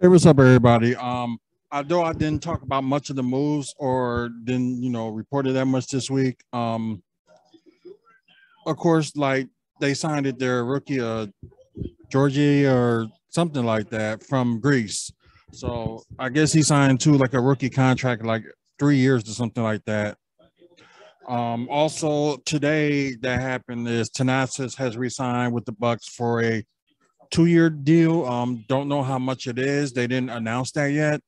Hey, what's up, everybody? Um, although I didn't talk about much of the moves or didn't, you know, reported that much this week. Um, of course, like they signed it their rookie, uh, Georgie or something like that from Greece. So I guess he signed to like a rookie contract, like three years or something like that. Um, also today that happened is Thanasis has resigned with the Bucks for a two-year deal. Um, don't know how much it is. They didn't announce that yet.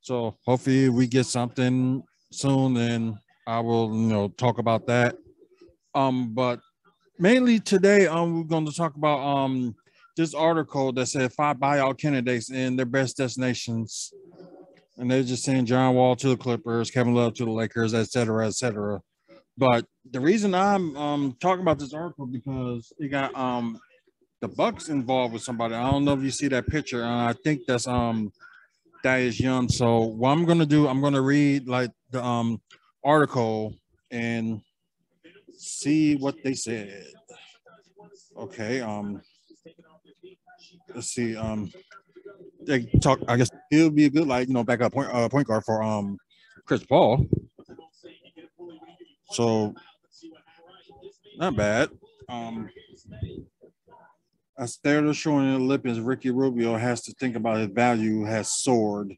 So hopefully we get something soon and I will, you know, talk about that. Um, but mainly today, um, we're going to talk about um this article that said five buyout candidates in their best destinations. And they're just saying John Wall to the Clippers, Kevin Love to the Lakers, et cetera, et cetera. But the reason I'm um talking about this article because it got um the Bucks involved with somebody. I don't know if you see that picture. and I think that's um Thaddeus Young. So what I'm gonna do, I'm gonna read like the um article and see what they said. Okay. Um. Let's see. Um. They talk. I guess he'll be a good like you know backup point uh, point guard for um Chris Paul. So not bad. Um. Instead of showing the lip Ricky Rubio has to think about his value has soared.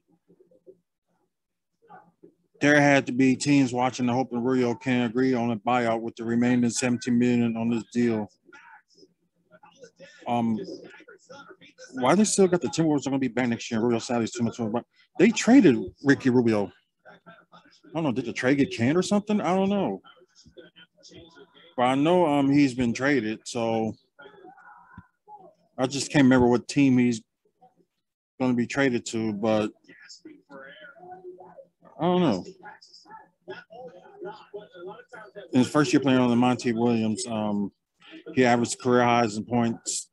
There had to be teams watching the hoping Rubio can agree on a buyout with the remaining 17 million on this deal. Um, why they still got the Timberwolves are going to be back next year? Rubio salary's too much. They traded Ricky Rubio. I don't know. Did the trade get canned or something? I don't know. But I know um he's been traded, so I just can't remember what team he's going to be traded to, but I don't know. In his first year playing on the Monty Williams, um, he averaged career highs in points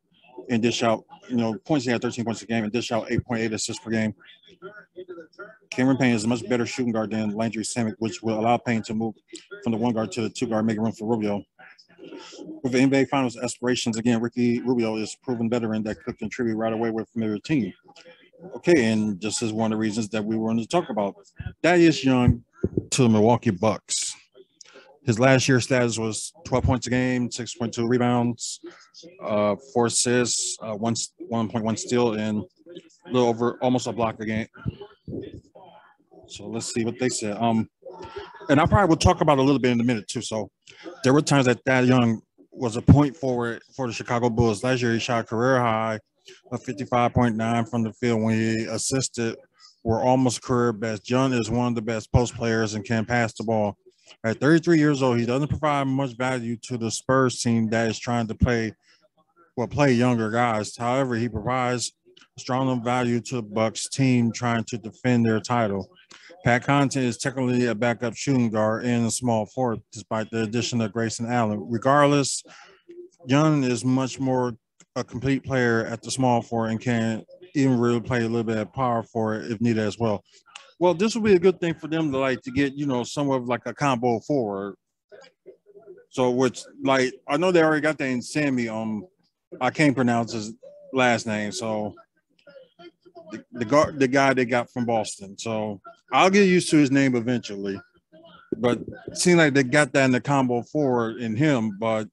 and dish out, you know, points he had 13 points a game and dish out 8.8 assists per game. Cameron Payne is a much better shooting guard than Landry Shamet, which will allow Payne to move from the one guard to the two guard, making room for Rubio. With the NBA Finals aspirations, again, Ricky Rubio is proven veteran that could contribute right away with a familiar team. Okay, and this is one of the reasons that we wanted to talk about. Thaddeus Young to the Milwaukee Bucks. His last year status was 12 points a game, 6.2 rebounds, uh, four assists, uh, one, 1.1 steal, and a little over almost a block a game. So let's see what they said. Um, and I probably will talk about a little bit in a minute too. So there were times that Thad Young was a point forward for the Chicago Bulls. Last year, he shot career high of 55.9 from the field when he assisted were almost career best. Young is one of the best post players and can pass the ball. At 33 years old, he doesn't provide much value to the Spurs team that is trying to play well play younger guys. However, he provides strong value to the Bucks team trying to defend their title. Pat Connaughton is technically a backup shooting guard in a small forward, despite the addition of Grayson Allen. Regardless, Young is much more a complete player at the small forward and can even really play a little bit of power forward if needed as well. Well, this would be a good thing for them to like to get, you know, somewhat of like a combo forward. So, which like I know they already got that in Sammy. Um, I can't pronounce his last name, so the, guard, the guy they got from Boston. So I'll get used to his name eventually. But it seemed like they got that in the combo forward in him, but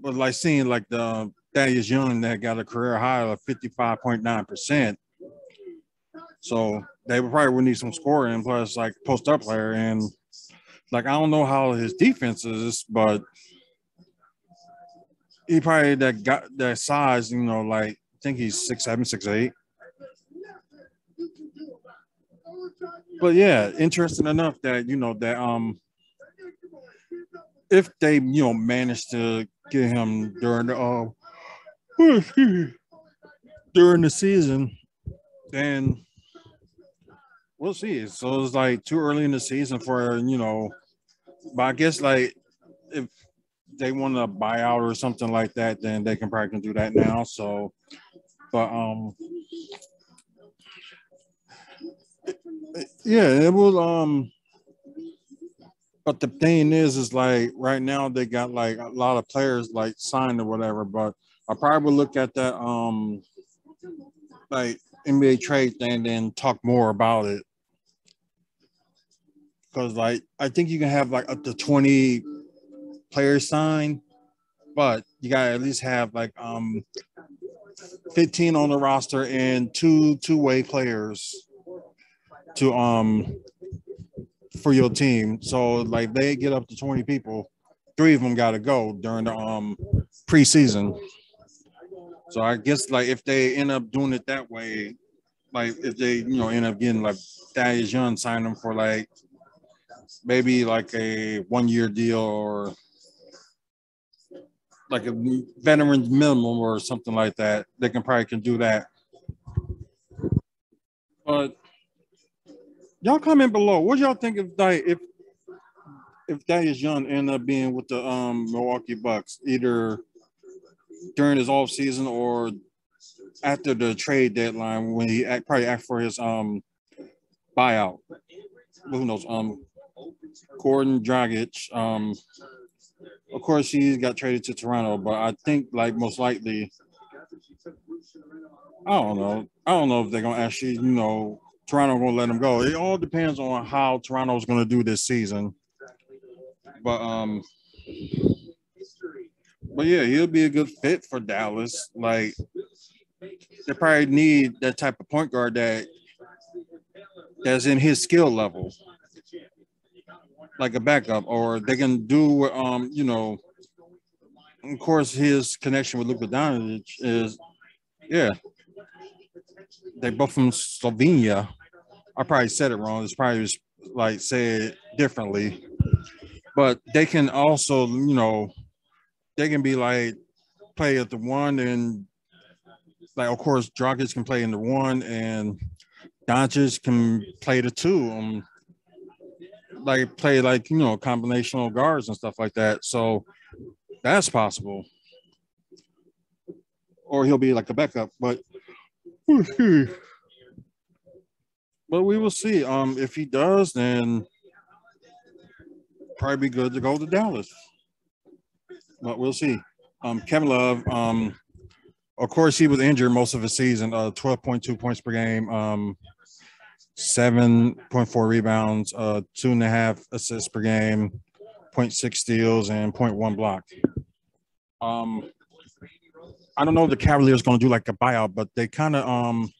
but like seeing like the uh, Thaddeus Young that got a career high of 55.9%. So they probably would need some scoring plus like post up player. And like I don't know how his defense is, but he probably that got that size, you know, like think he's six seven, six eight. But yeah, interesting enough that you know that um if they you know manage to get him during the uh, during the season, then we'll see. So it's like too early in the season for you know, but I guess like if they want to buy out or something like that, then they can probably do that now. So, but um, yeah, it will um but the thing is, is like right now they got like a lot of players like signed or whatever. But I probably would look at that um like NBA trade thing and then talk more about it. Cause like I think you can have like up to 20 players signed, but you gotta at least have like um 15 on the roster and two two-way players to um for your team. So like they get up to 20 people, three of them got to go during the um preseason. So I guess like if they end up doing it that way, like if they you know end up getting like Thaddeus Young sign them for like maybe like a one year deal or like a veterans minimum or something like that, they can probably can do that. But y'all comment below. What y'all think of like if if Thaddeus Young end up being with the um Milwaukee Bucks, either during his off season or after the trade deadline when he act, probably asked for his um buyout. Who knows? Um, Goran Dragic. Um, of course, he got traded to Toronto, but I think like most likely, I don't know. I don't know if they're gonna actually, you know, Toronto gonna let him go. It all depends on how Toronto's gonna do this season. But um, but yeah, he'll be a good fit for Dallas. Like they probably need that type of point guard that that's in his skill level, like a backup, or they can do um, you know, of course his connection with Luka Doncic is yeah. They're both from Slovenia. I probably said it wrong. It's probably just like say it differently. But they can also, you know, they can be like play at the one and like of course Dragic can play in the one and Doncic can play the two. Um, like play like you know combinational guards and stuff like that. So that's possible. Or he'll be like a backup, but but we will see. Um, if he does, then probably be good to go to Dallas. But we'll see. Um, Kevin Love, um, of course, he was injured most of the season. Uh, twelve point two points per game, um, seven point four rebounds, uh, two and a half assists per game, 0.6 steals, and 0.1 block. Um, I don't know if the Cavaliers going to do like a buyout, but they kind of um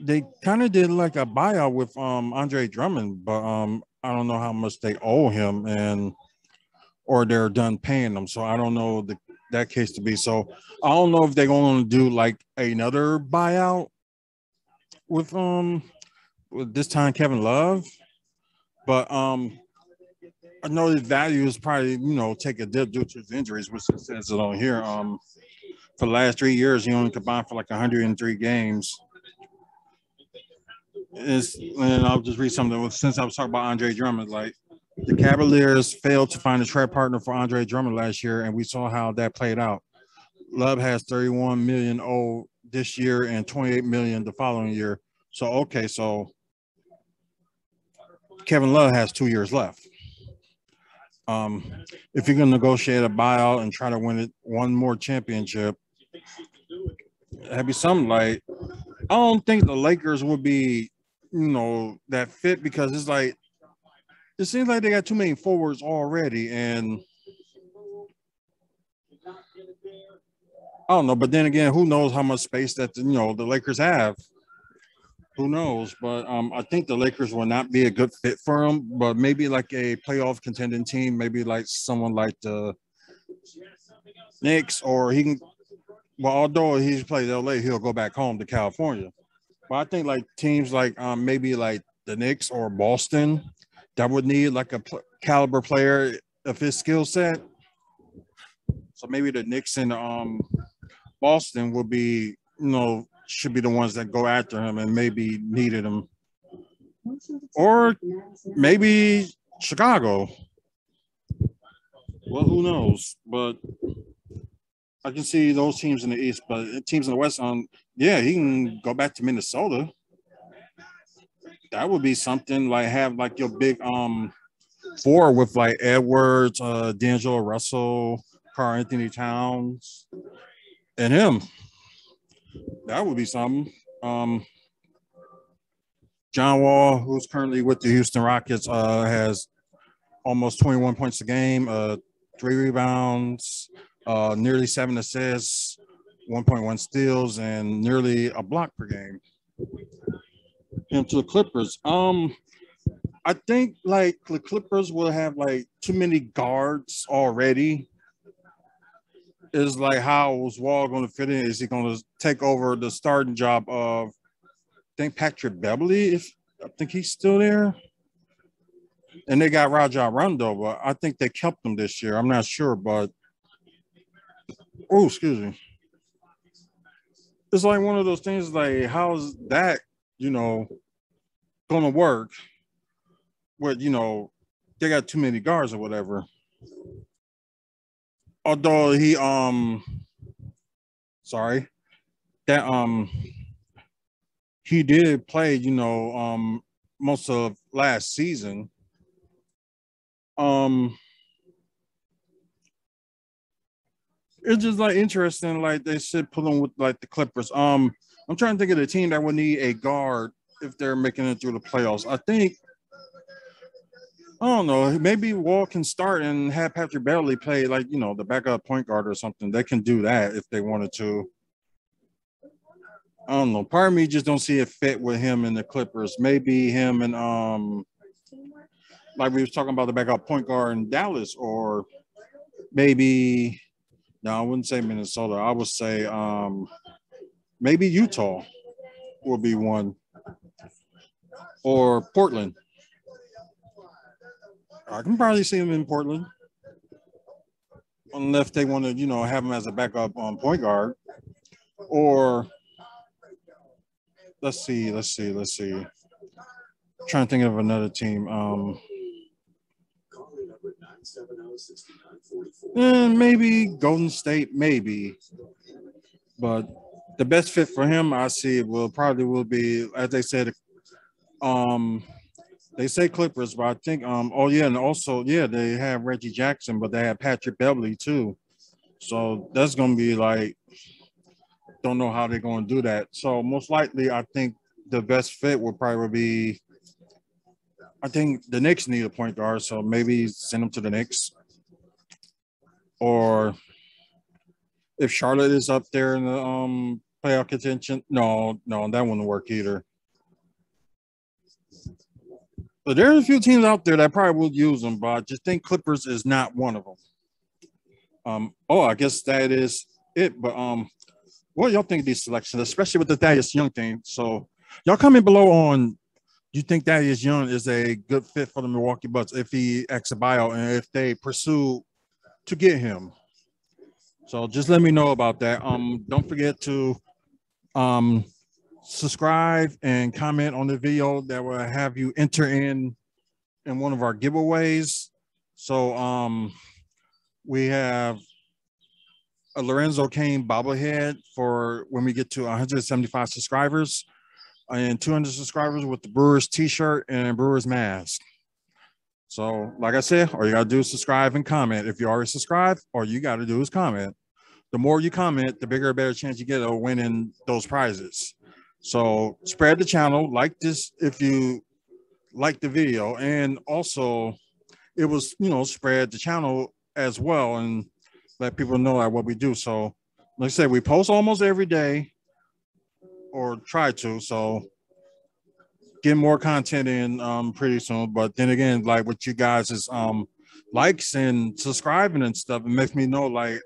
they kind of did like a buyout with um Andre Drummond, but um I don't know how much they owe him and or they're done paying them. So I don't know the, that case to be. So I don't know if they're going to do like another buyout with um with this time Kevin Love, but um I know his value is probably you know take a dip due to his injuries, which it says it on here. Um, for the last three years, he only combined for like 103 games. Is and I'll just read something. Since I was talking about Andre Drummond, like the Cavaliers failed to find a trade partner for Andre Drummond last year, and we saw how that played out. Love has 31 million owed this year and 28 million the following year. So okay, so Kevin Love has two years left. Um, if you're gonna negotiate a buyout and try to win it one more championship, have be something like I don't think the Lakers would be, you know, that fit because it's like it seems like they got too many forwards already, and I don't know. But then again, who knows how much space that you know the Lakers have? Who knows? But um, I think the Lakers will not be a good fit for him. But maybe like a playoff contending team, maybe like someone like the Knicks, or he can. Well, although he's played LA, he'll go back home to California. But I think like teams like um maybe like the Knicks or Boston that would need like a pl- caliber player of his skill set. So maybe the Knicks and um Boston will be, you know, should be the ones that go after him and maybe needed him. Or maybe Chicago. Well, who knows? But I can see those teams in the East, but teams in the West, on, yeah, he can go back to Minnesota. That would be something like have like your big um four with like Edwards, uh, D'Angelo Russell, Karl-Anthony Towns, and him. That would be something. Um, John Wall, who's currently with the Houston Rockets, uh, has almost 21 points a game, uh, three rebounds, uh, nearly seven assists, 1.1 steals, and nearly a block per game. And to the Clippers, um, I think like the Clippers will have like too many guards already. Is like how is Wall going to fit in? Is he going to take over the starting job of I think Patrick Beverley? If I think he's still there. And they got Rajon Rondo, but I think they kept him this year. I'm not sure, but oh, excuse me. It's like one of those things like how's that, you know, gonna work? With you know, they got too many guards or whatever. Although he um sorry, that um he did play, you know, um most of last season. Um it's just like interesting, like they should put him with like the Clippers. Um, I'm trying to think of the team that would need a guard if they're making it through the playoffs. I think I don't know. Maybe Wall can start and have Patrick Beverley play like you know the backup point guard or something. They can do that if they wanted to. I don't know. Part of me just don't see it fit with him and the Clippers. Maybe him and um, like we was talking about the backup point guard in Dallas, or maybe no, I wouldn't say Minnesota. I would say um, maybe Utah will be one, or Portland. I can probably see him in Portland, unless they want to, you know, have him as a backup um, point guard, or let's see, let's see, let's see. I'm trying to think of another team. Um, and maybe Golden State, maybe. But the best fit for him, I see, will probably will be, as they said, um, they say Clippers, but I think, um, oh yeah, and also, yeah, they have Reggie Jackson, but they have Patrick Beverley too. So that's gonna be like, don't know how they're gonna do that. So most likely, I think the best fit would probably be I think the Knicks need a point guard, so maybe send them to the Knicks. Or if Charlotte is up there in the um playoff contention, no, no, that wouldn't work either. But there's a few teams out there that probably would use them, but I just think Clippers is not one of them. Um, oh, I guess that is it. But um, what y'all think of these selections, especially with the Thaddeus Young thing? So y'all comment below on you think Thaddeus Young is a good fit for the Milwaukee Bucks if he acts a buyout and if they pursue to get him. So just let me know about that. Um, don't forget to um subscribe and comment on the video that will have you enter in in one of our giveaways. So um we have a Lorenzo Cain bobblehead for when we get to 175 subscribers and 200 subscribers with the Brewers t-shirt and Brewers mask. So, like I said, all you gotta do is subscribe and comment. If you already subscribed, all you gotta do is comment. The more you comment, the bigger, better chance you get of winning those prizes. So spread the channel, like this if you like the video, and also it was you know spread the channel as well and let people know like what we do. So, like I said, we post almost every day or try to. So get more content in um pretty soon. But then again, like with you guys is um likes and subscribing and stuff, it makes me know like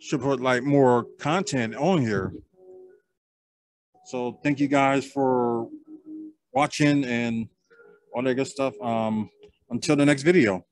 should put like more content on here. So thank you guys for watching and all that good stuff. Um until the next video.